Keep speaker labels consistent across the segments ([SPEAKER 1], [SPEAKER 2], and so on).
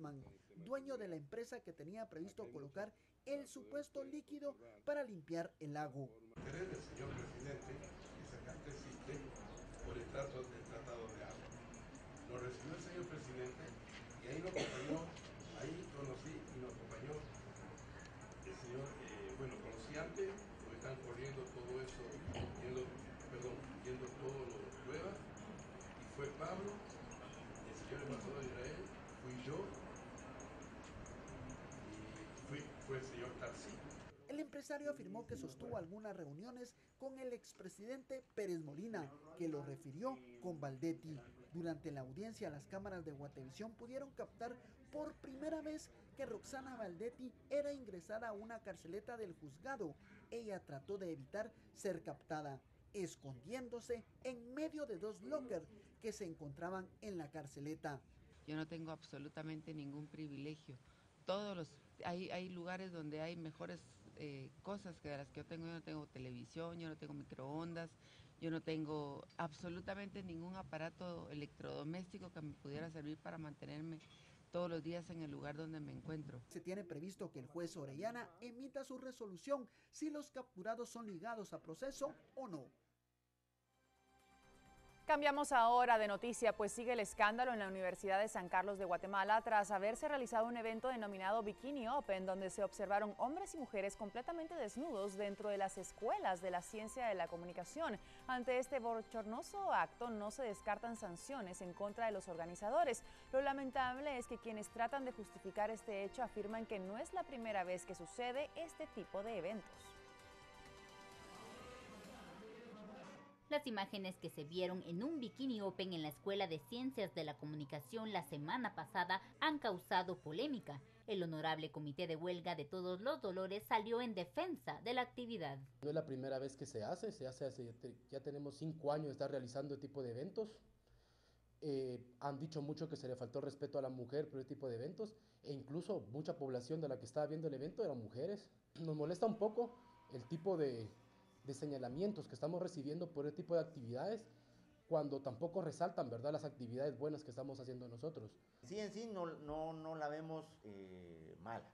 [SPEAKER 1] Goodman, dueño de la empresa que tenía previsto colocar el supuesto líquido para limpiar el lago.
[SPEAKER 2] El señor presidente, carta existe por el, trato, del tratado de agua. Lo recibió el señor presidente y ahí nos acompañó, ahí conocí y nos acompañó el señor, eh, bueno, conocí antes, porque están corriendo todo eso, perdón, viendo todo lo pruebas, y fue Pablo, el señor embajador de Israel, fui yo, fue el señor.
[SPEAKER 1] El empresario afirmó que sostuvo algunas reuniones con el expresidente Pérez Molina, que lo refirió con Valdetti. Durante la audiencia, las cámaras de Guatevisión pudieron captar por primera vez que Roxana Valdetti era ingresada a una carceleta del juzgado. Ella trató de evitar ser captada, escondiéndose en medio de dos lockers que se encontraban en la carceleta.
[SPEAKER 3] Yo no tengo absolutamente ningún privilegio. Todos los hay, lugares donde hay mejores eh, cosas que de las que yo tengo. Yo no tengo televisión, yo no tengo microondas, yo no tengo absolutamente ningún aparato electrodoméstico que me pudiera servir para mantenerme todos los días en el lugar donde me encuentro.
[SPEAKER 1] Se tiene previsto que el juez Orellana emita su resolución si los capturados son ligados a proceso o no.
[SPEAKER 4] Cambiamos ahora de noticia, pues sigue el escándalo en la Universidad de San Carlos de Guatemala tras haberse realizado un evento denominado Bikini Open, donde se observaron hombres y mujeres completamente desnudos dentro de las escuelas de la ciencia de la comunicación. Ante este bochornoso acto no se descartan sanciones en contra de los organizadores. Lo lamentable es que quienes tratan de justificar este hecho afirman que no es la primera vez que sucede este tipo de eventos.
[SPEAKER 5] Las imágenes que se vieron en un Bikini Open en la Escuela de Ciencias de la Comunicación la semana pasada han causado polémica. El Honorable Comité de Huelga de Todos los Dolores salió en defensa de la actividad.
[SPEAKER 6] No es la primera vez que se hace, se hace ya tenemos cinco años de estar realizando este tipo de eventos. Eh, han dicho mucho que se le faltó respeto a la mujer por este tipo de eventos e incluso mucha población de la que estaba viendo el evento eran mujeres. Nos molesta un poco el tipo de, señalamientos que estamos recibiendo por este tipo de actividades cuando tampoco resaltan ¿verdad? las actividades buenas que estamos haciendo nosotros.
[SPEAKER 7] Sí, en sí no, no, no la vemos eh, mala.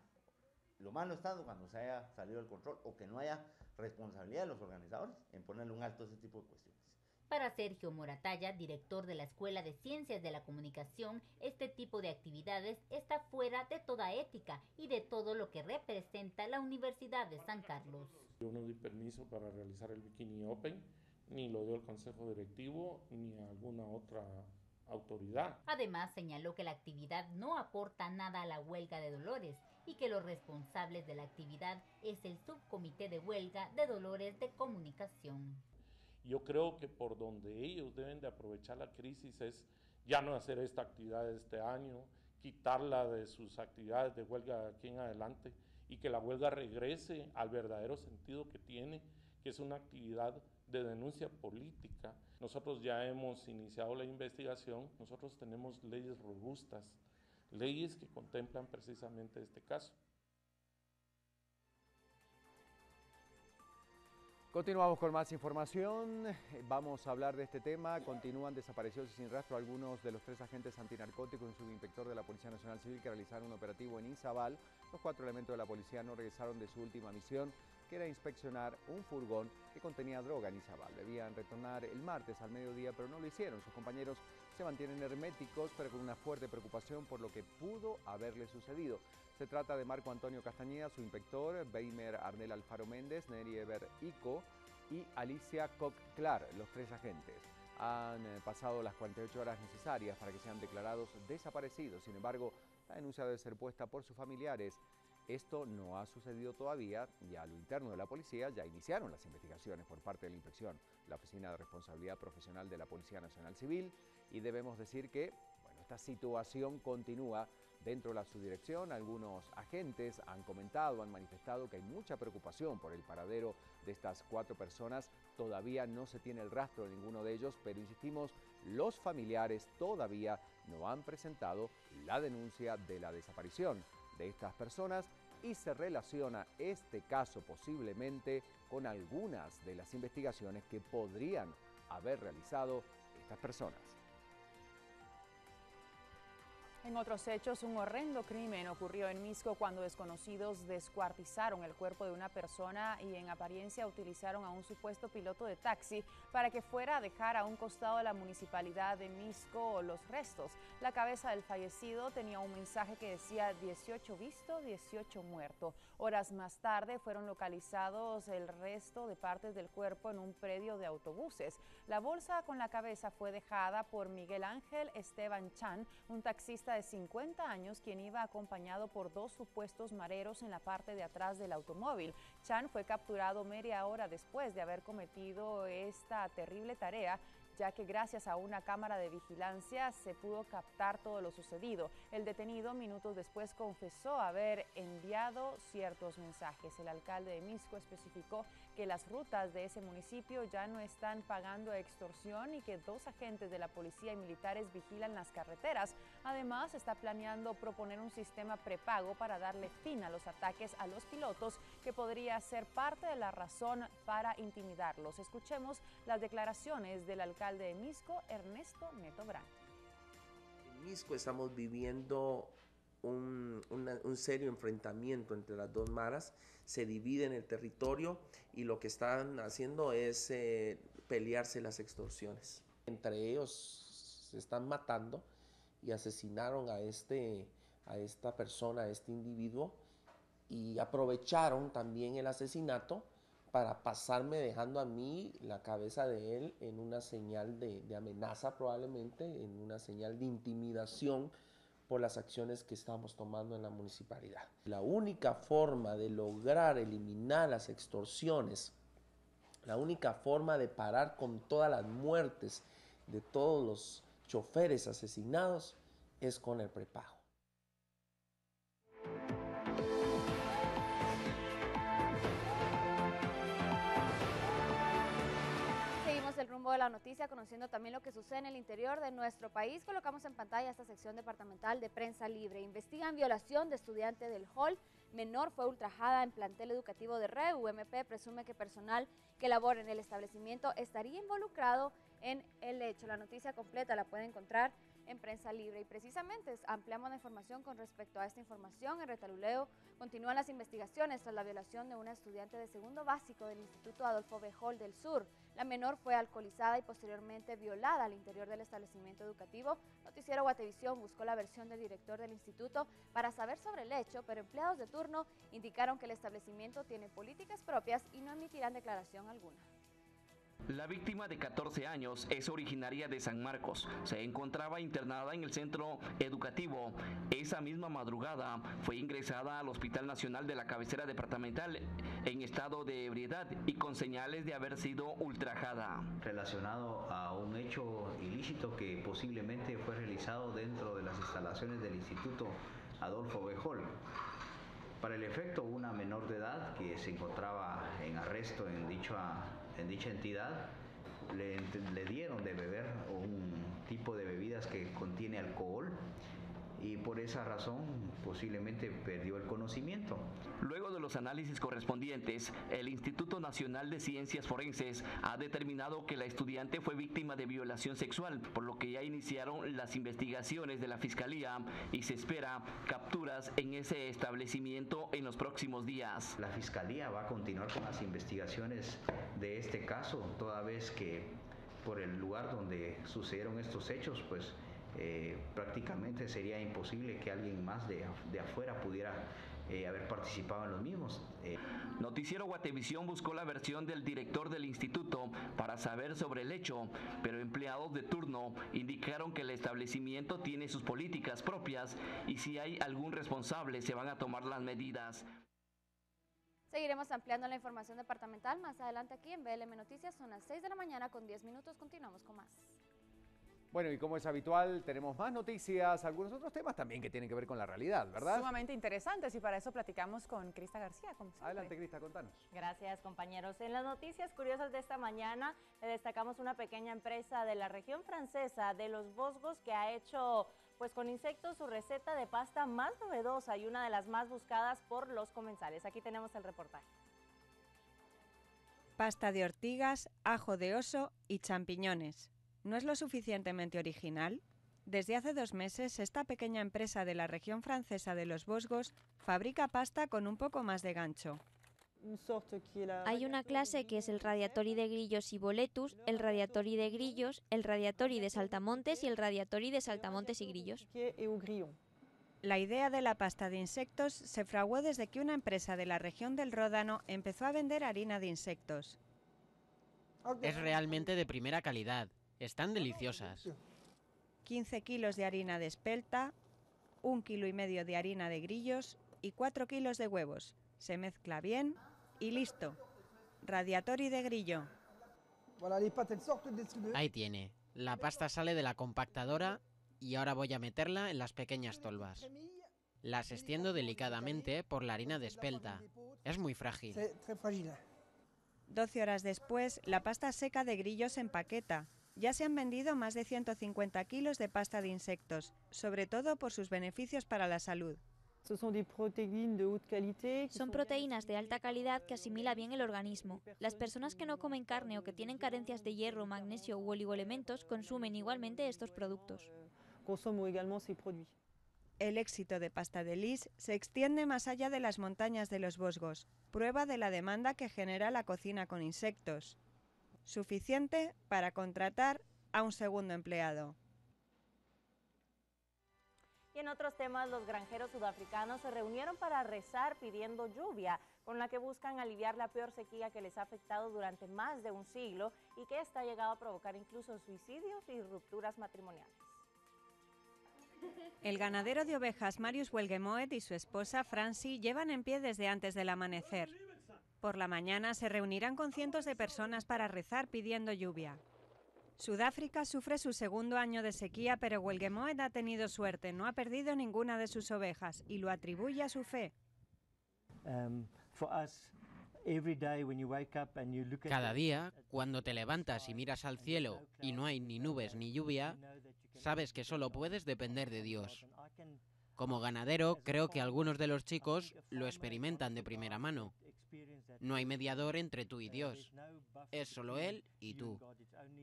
[SPEAKER 7] Lo malo está cuando se haya salido del control o que no haya responsabilidad de los organizadores en ponerle un alto a ese tipo de cuestiones.
[SPEAKER 5] Para Sergio Moratalla, director de la Escuela de Ciencias de la Comunicación, este tipo de actividades está fuera de toda ética y de todo lo que representa la Universidad de San Carlos.
[SPEAKER 8] Yo no di permiso para realizar el Bikini Open, ni lo dio el Consejo Directivo, ni alguna otra autoridad.
[SPEAKER 5] Además, señaló que la actividad no aporta nada a la huelga de Dolores y que los responsables de la actividad es el Subcomité de Huelga de Dolores de Comunicación.
[SPEAKER 8] Yo creo que por donde ellos deben de aprovechar la crisis es ya no hacer esta actividad este año, quitarla de sus actividades de huelga aquí en adelante y que la huelga regrese al verdadero sentido que tiene, que es una actividad de denuncia política. Nosotros ya hemos iniciado la investigación, nosotros tenemos leyes robustas, leyes que contemplan precisamente este caso.
[SPEAKER 9] Continuamos con más información. Vamos a hablar de este tema. Continúan desaparecidos y sin rastro algunos de los tres agentes antinarcóticos y subinspector de la Policía Nacional Civil que realizaron un operativo en Izabal. Los cuatro elementos de la policía no regresaron de su última misión, que era inspeccionar un furgón que contenía droga en Izabal. Debían retornar el martes al mediodía, pero no lo hicieron. Sus compañeros se mantienen herméticos, pero con una fuerte preocupación por lo que pudo haberle sucedido. Se trata de Marco Antonio Castañeda, su inspector, Weimer Arnel Alfaro Méndez, Neri Eber Ico y Alicia Koch Clar, los tres agentes. Han eh, pasado las 48 horas necesarias para que sean declarados desaparecidos. Sin embargo, la denuncia debe ser puesta por sus familiares esto no ha sucedido todavía y a lo interno de la policía ya iniciaron las investigaciones por parte de la inspección, la Oficina de Responsabilidad Profesional de la Policía Nacional Civil y debemos decir que bueno, esta situación continúa dentro de la subdirección. Algunos agentes han comentado, han manifestado que hay mucha preocupación por el paradero de estas cuatro personas. Todavía no se tiene el rastro de ninguno de ellos, pero insistimos, los familiares todavía no han presentado la denuncia de la desaparición de estas personas y se relaciona este caso posiblemente con algunas de las investigaciones que podrían haber realizado estas personas.
[SPEAKER 4] En otros hechos, un horrendo crimen ocurrió en Misco cuando desconocidos descuartizaron el cuerpo de una persona y en apariencia utilizaron a un supuesto piloto de taxi para que fuera a dejar a un costado de la municipalidad de Misco los restos. La cabeza del fallecido tenía un mensaje que decía 18 visto, 18 muerto. Horas más tarde fueron localizados el resto de partes del cuerpo en un predio de autobuses. La bolsa con la cabeza fue dejada por Miguel Ángel Esteban Chan, un taxista de 50 años quien iba acompañado por dos supuestos mareros en la parte de atrás del automóvil. Chan fue capturado media hora después de haber cometido esta terrible tarea ya que gracias a una cámara de vigilancia se pudo captar todo lo sucedido. El detenido minutos después confesó haber enviado ciertos mensajes. El alcalde de Misco especificó que las rutas de ese municipio ya no están pagando extorsión y que dos agentes de la policía y militares vigilan las carreteras. Además, está planeando proponer un sistema prepago para darle fin a los ataques a los pilotos, que podría ser parte de la razón para intimidarlos. Escuchemos las declaraciones del alcalde de Misco, Ernesto Neto Brand.
[SPEAKER 10] En Misco estamos viviendo un, un, serio enfrentamiento entre las dos maras, se dividen el territorio y lo que están haciendo es eh, pelearse las extorsiones. Entre ellos se están matando y asesinaron a, este, a esta persona, a este individuo, y aprovecharon también el asesinato para pasarme dejando a mí la cabeza de él en una señal de, amenaza probablemente, en una señal de intimidación por las acciones que estamos tomando en la municipalidad. La única forma de lograr eliminar las extorsiones, la única forma de parar con todas las muertes de todos los choferes asesinados es con el prepago.
[SPEAKER 11] De la noticia, conociendo también lo que sucede en el interior de nuestro país, colocamos en pantalla esta sección departamental de prensa libre. Investigan violación de estudiante del hall. Menor fue ultrajada en plantel educativo de RE. UMP presume que personal que labora en el establecimiento estaría involucrado en el hecho. La noticia completa la puede encontrar en Prensa Libre. Y precisamente ampliamos la información con respecto a esta información. En Retaluleo continúan las investigaciones tras la violación de una estudiante de segundo básico del Instituto Adolfo Bejol del Sur. La menor fue alcoholizada y posteriormente violada al interior del establecimiento educativo. Noticiero Guatevisión buscó la versión del director del instituto para saber sobre el hecho, pero empleados de turno indicaron que el establecimiento tiene políticas propias y no emitirán declaración alguna.
[SPEAKER 12] La víctima de 14 años es originaria de San Marcos. Se encontraba internada en el centro educativo. Esa misma madrugada fue ingresada al Hospital Nacional de la Cabecera Departamental en estado de ebriedad y con señales de haber sido ultrajada.
[SPEAKER 13] Relacionado a un hecho ilícito que posiblemente fue realizado dentro de las instalaciones del Instituto Adolfo Bejol. Para el efecto, una menor de edad que se encontraba en arresto en dicha en dicha entidad le, dieron de beber un tipo de bebidas que contiene alcohol y por esa razón posiblemente perdió el conocimiento.
[SPEAKER 12] Luego de los análisis correspondientes, el Instituto Nacional de Ciencias Forenses ha determinado que la estudiante fue víctima de violación sexual, por lo que ya iniciaron las investigaciones de la Fiscalía y se espera capturas en ese establecimiento en los próximos días.
[SPEAKER 13] La Fiscalía va a continuar con las investigaciones de este caso, toda vez que por el lugar donde sucedieron estos hechos, pues eh, prácticamente sería imposible que alguien más de, de afuera pudiera eh, haber participado en los mismos.
[SPEAKER 12] Eh, Noticiero Guatevisión buscó la versión del director del instituto para saber sobre el hecho, pero empleados de turno indicaron que el establecimiento tiene sus políticas propias y si hay algún responsable se van a tomar las medidas.
[SPEAKER 11] Seguiremos ampliando la información departamental más adelante aquí en BLM Noticias. Son las 6 de la mañana con 10 minutos. Continuamos con más.
[SPEAKER 9] Bueno, y como es habitual, tenemos más noticias, algunos otros temas también que tienen que ver con la realidad, ¿verdad?
[SPEAKER 4] Sumamente interesantes y para eso platicamos con Crista García.
[SPEAKER 9] Adelante, Crista, contanos.
[SPEAKER 14] Gracias, compañeros. En las noticias curiosas de esta mañana le destacamos una pequeña empresa de la región francesa de los Bosgos que ha hecho pues con insectos su receta de pasta más novedosa y una de las más buscadas por los comensales. Aquí tenemos el reportaje.
[SPEAKER 15] Pasta de ortigas, ajo de oso y champiñones ¿No es lo suficientemente original? Desde hace dos meses, esta pequeña empresa de la región francesa de los Vosgos fabrica pasta con un poco más de gancho.
[SPEAKER 16] Hay una clase que es el radiatori de grillos y boletus, el radiatori de grillos, el radiatori de saltamontes y el radiatori de saltamontes y grillos.
[SPEAKER 15] La idea de la pasta de insectos se fraguó desde que una empresa de la región del Ródano empezó a vender harina de insectos.
[SPEAKER 17] Es realmente de primera calidad. Están deliciosas.
[SPEAKER 15] 15 kilos de harina de espelta, un kilo y medio de harina de grillos y 4 kilos de huevos. Se mezcla bien y listo. Radiatori de grillo.
[SPEAKER 17] Ahí tiene. La pasta sale de la compactadora y ahora voy a meterla en las pequeñas tolvas. Las extiendo delicadamente por la harina de espelta. Es muy frágil.
[SPEAKER 15] 12 horas después, la pasta seca de grillos se empaqueta. Ya se han vendido más de 150 kilos de pasta de insectos, sobre todo por sus beneficios para la salud.
[SPEAKER 16] Son proteínas de alta calidad que asimila bien el organismo. Las personas que no comen carne o que tienen carencias de hierro, magnesio u oligoelementos consumen igualmente estos productos.
[SPEAKER 15] El éxito de Pasta de Lis se extiende más allá de las montañas de los Vosgos, prueba de la demanda que genera la cocina con insectos. Suficiente para contratar a un segundo empleado.
[SPEAKER 14] Y en otros temas, los granjeros sudafricanos se reunieron para rezar pidiendo lluvia, con la que buscan aliviar la peor sequía que les ha afectado durante más de un siglo y que está llegado a provocar incluso suicidios y rupturas matrimoniales.
[SPEAKER 15] El ganadero de ovejas Marius Welgemoet y su esposa Francie llevan en pie desde antes del amanecer. Por la mañana se reunirán con cientos de personas para rezar pidiendo lluvia. Sudáfrica sufre su segundo año de sequía, pero Welgemoed ha tenido suerte, no ha perdido ninguna de sus ovejas y lo atribuye a su fe.
[SPEAKER 17] Cada día, cuando te levantas y miras al cielo y no hay ni nubes ni lluvia, sabes que solo puedes depender de Dios. Como ganadero, creo que algunos de los chicos lo experimentan de primera mano. No hay mediador entre tú y Dios. Es solo Él y tú.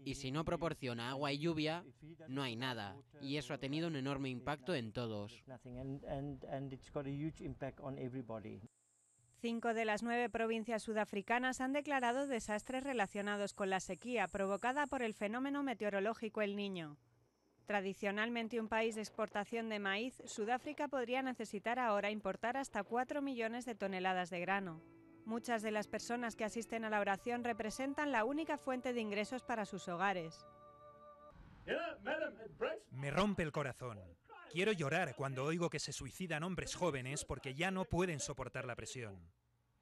[SPEAKER 17] Y si no proporciona agua y lluvia, no hay nada. Y eso ha tenido un enorme impacto en todos.
[SPEAKER 15] Cinco de las nueve provincias sudafricanas han declarado desastres relacionados con la sequía provocada por el fenómeno meteorológico El Niño. Tradicionalmente un país de exportación de maíz, Sudáfrica podría necesitar ahora importar hasta 4 millones de toneladas de grano. Muchas de las personas que asisten a la oración representan la única fuente de ingresos para sus hogares.
[SPEAKER 18] Me rompe el corazón. Quiero llorar cuando oigo que se suicidan hombres jóvenes porque ya no pueden soportar la presión.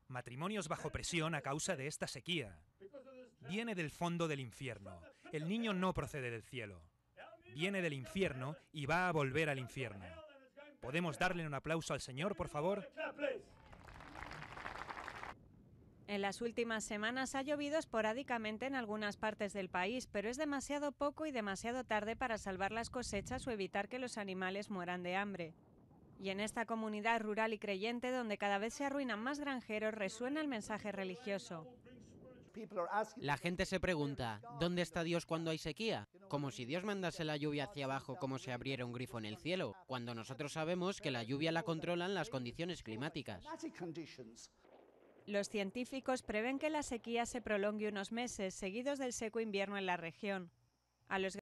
[SPEAKER 18] Matrimonios bajo presión a causa de esta sequía. Viene del fondo del infierno. El niño no procede del cielo. Viene del infierno y va a volver al infierno. ¿Podemos darle un aplauso al Señor, por favor?
[SPEAKER 15] En las últimas semanas ha llovido esporádicamente en algunas partes del país, pero es demasiado poco y demasiado tarde para salvar las cosechas o evitar que los animales mueran de hambre. Y en esta comunidad rural y creyente donde cada vez se arruinan más granjeros resuena el mensaje religioso.
[SPEAKER 17] La gente se pregunta, ¿dónde está Dios cuando hay sequía? Como si Dios mandase la lluvia hacia abajo como si abriera un grifo en el cielo, cuando nosotros sabemos que la lluvia la controlan las condiciones climáticas.
[SPEAKER 15] Los científicos prevén que la sequía se prolongue unos meses seguidos del seco invierno en la región.